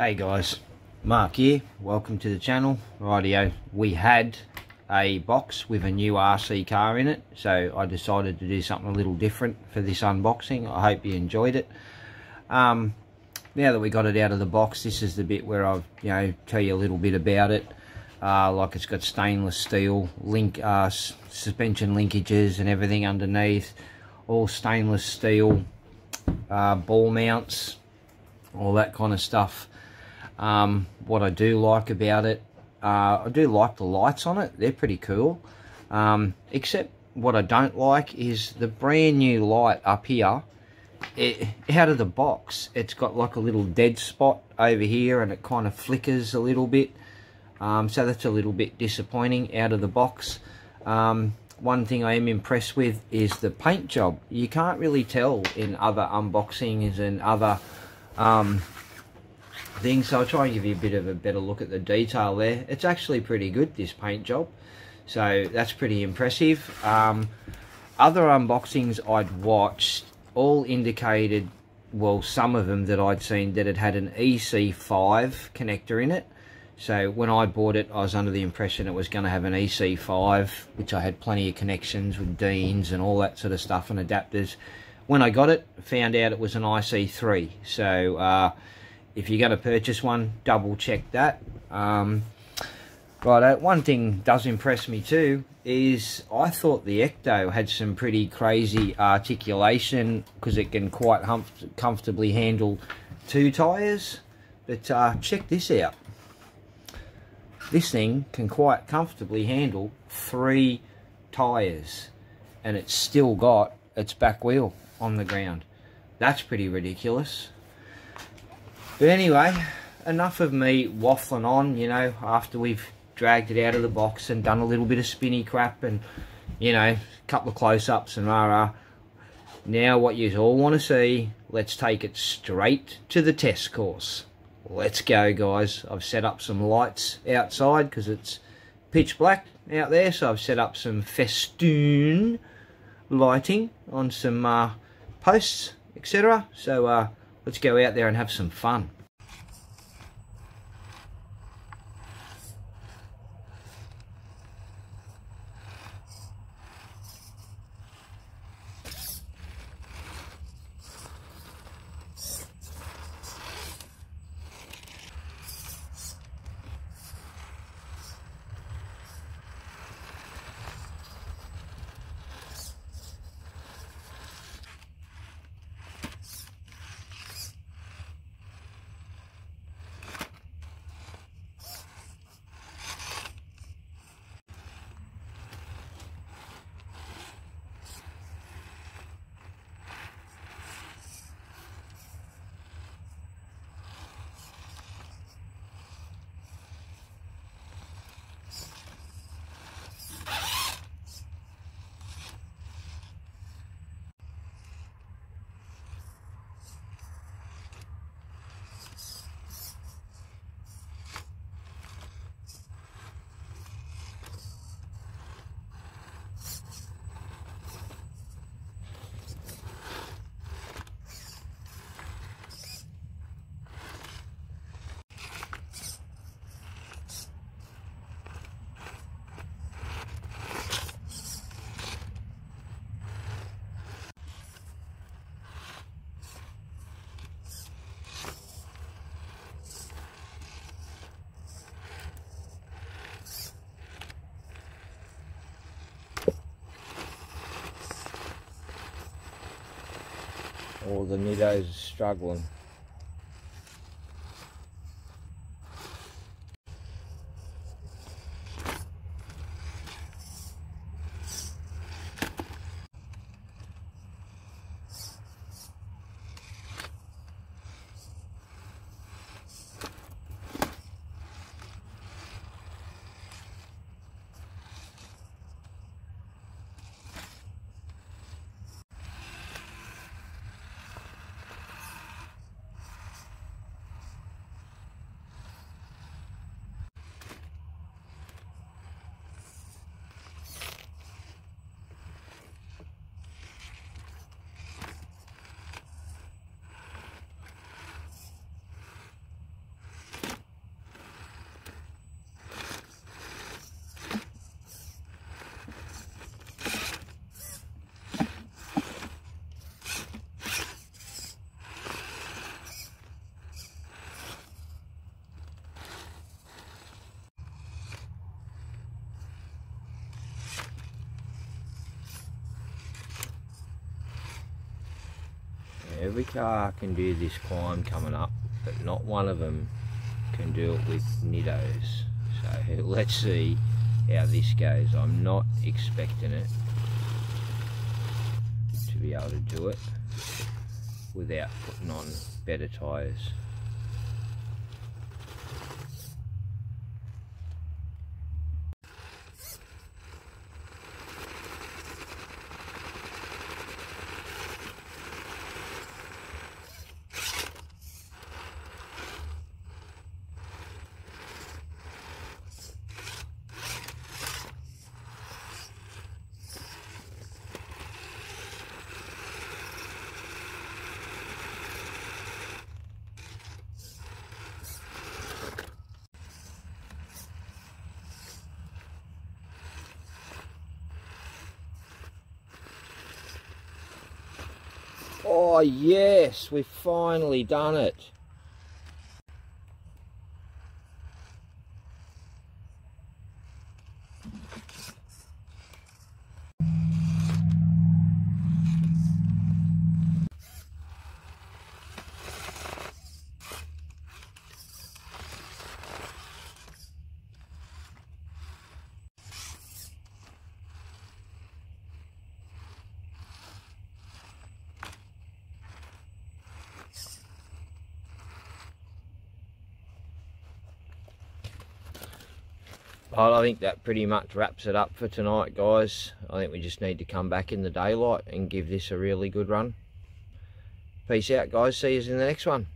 Hey guys, Mark here. Welcome to the channel. Rightio, we had a box with a new RC car in it, so I decided to do something a little different for this unboxing. I hope you enjoyed it. Um, now that we got it out of the box, this is the bit where I'll you know tell you a little bit about it. Uh, like it's got stainless steel link uh, suspension linkages and everything underneath, all stainless steel uh, ball mounts, all that kind of stuff. Um, what I do like about it, uh, I do like the lights on it. They're pretty cool. Um, except what I don't like is the brand new light up here. It, out of the box, it's got like a little dead spot over here and it kind of flickers a little bit. Um, so that's a little bit disappointing out of the box. Um, one thing I am impressed with is the paint job. You can't really tell in other unboxings and other um, thing so I'll try and give you a bit of a better look at the detail there. It's actually pretty good this paint job so that's pretty impressive. Um, other unboxings I'd watched all indicated well some of them that I'd seen that it had an EC5 connector in it. So when I bought it I was under the impression it was going to have an EC5 which I had plenty of connections with Deans and all that sort of stuff and adapters. When I got it found out it was an IC3 so uh, if you're going to purchase one, double check that. Um, right, uh, one thing does impress me too is I thought the Ecto had some pretty crazy articulation because it can quite comfortably handle two tyres. But uh, check this out. This thing can quite comfortably handle three tyres and it's still got its back wheel on the ground. That's pretty ridiculous. But anyway, enough of me waffling on, you know, after we've dragged it out of the box and done a little bit of spinny crap and, you know, a couple of close-ups and rah, rah. Now what you all want to see, let's take it straight to the test course. Let's go, guys. I've set up some lights outside because it's pitch black out there, so I've set up some festoon lighting on some uh, posts, etc. So, uh, let's go out there and have some fun. All the are struggling. Every car can do this climb coming up but not one of them can do it with Nittos so let's see how this goes. I'm not expecting it to be able to do it without putting on better tyres Oh Oh, yes, we've finally done it. Well, I think that pretty much wraps it up for tonight, guys. I think we just need to come back in the daylight and give this a really good run. Peace out, guys. See you in the next one.